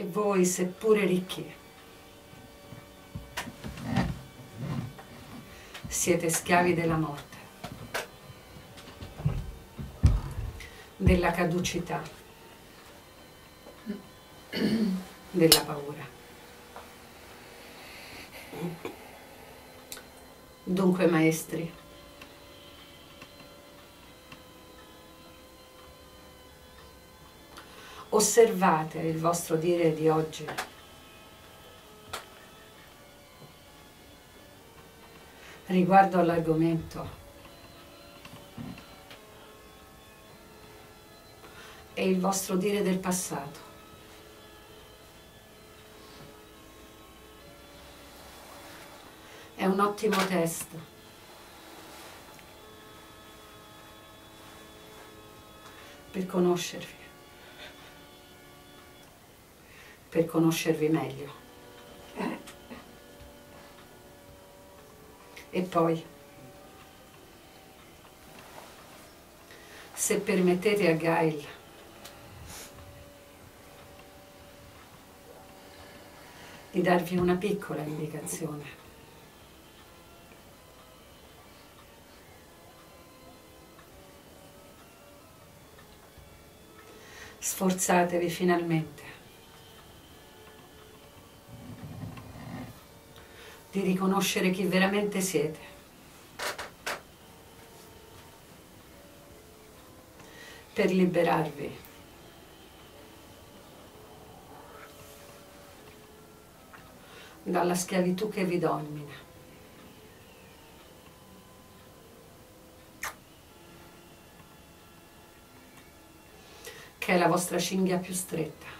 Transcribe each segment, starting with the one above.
E voi, seppure ricchi, siete schiavi della morte, della caducità, della paura. Dunque, maestri, osservate il vostro dire di oggi. Riguardo all'argomento e il vostro dire del passato. È un ottimo test. per conoscervi. Per conoscervi meglio. E poi, se permettete a Gail di darvi una piccola indicazione. Sforzatevi finalmente di riconoscere chi veramente siete. Per liberarvi. dalla schiavitù che vi domina. che è la vostra cinghia più stretta.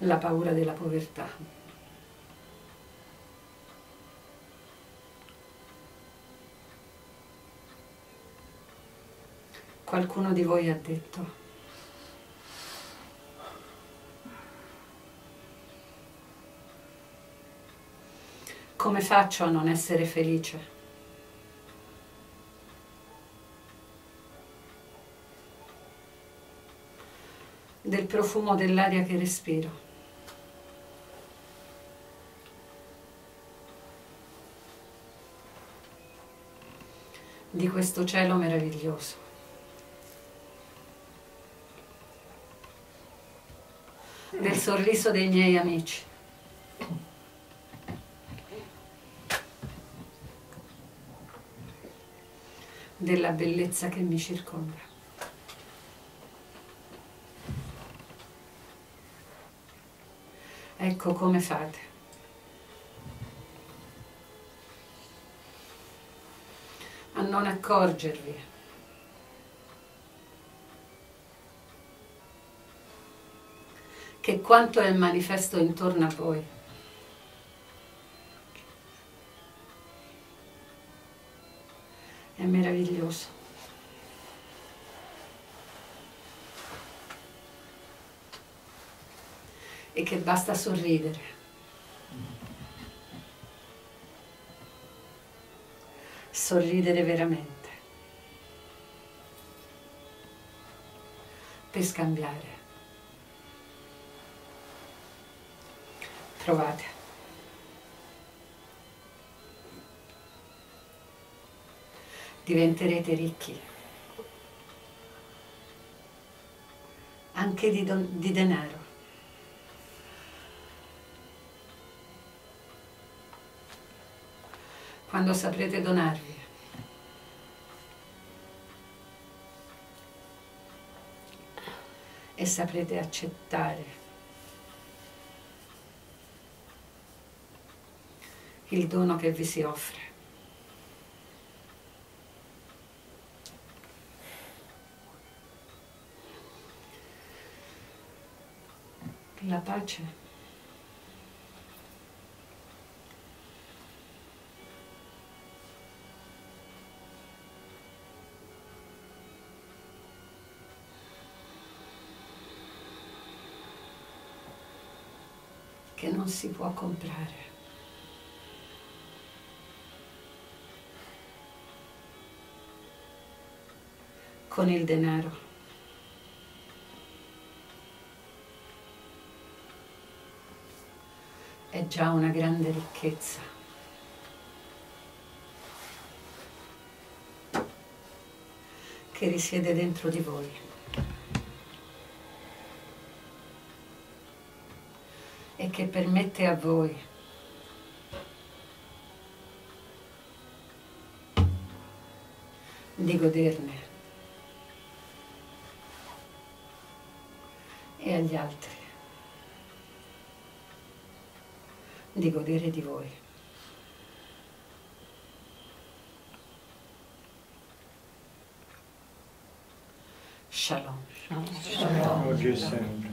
La paura della povertà. Qualcuno di voi ha detto, come faccio a non essere felice? del profumo dell'aria che respiro. Di questo cielo meraviglioso. Del sorriso dei miei amici. Della bellezza che mi circonda. Ecco come fate. a non accorgervi. Che quanto è manifesto intorno a voi è meraviglioso. E che basta sorridere. Sorridere veramente, per scambiare. Provate. Diventerete ricchi. Anche di, di denaro. Quando saprete donarvi. E saprete accettare il dono che vi si offre. La pace che non si può comprare. Con il denaro. È già una grande ricchezza. che risiede dentro di voi. E che permette a voi di goderne e agli altri di godere di voi. Shalom. Oggi e sempre.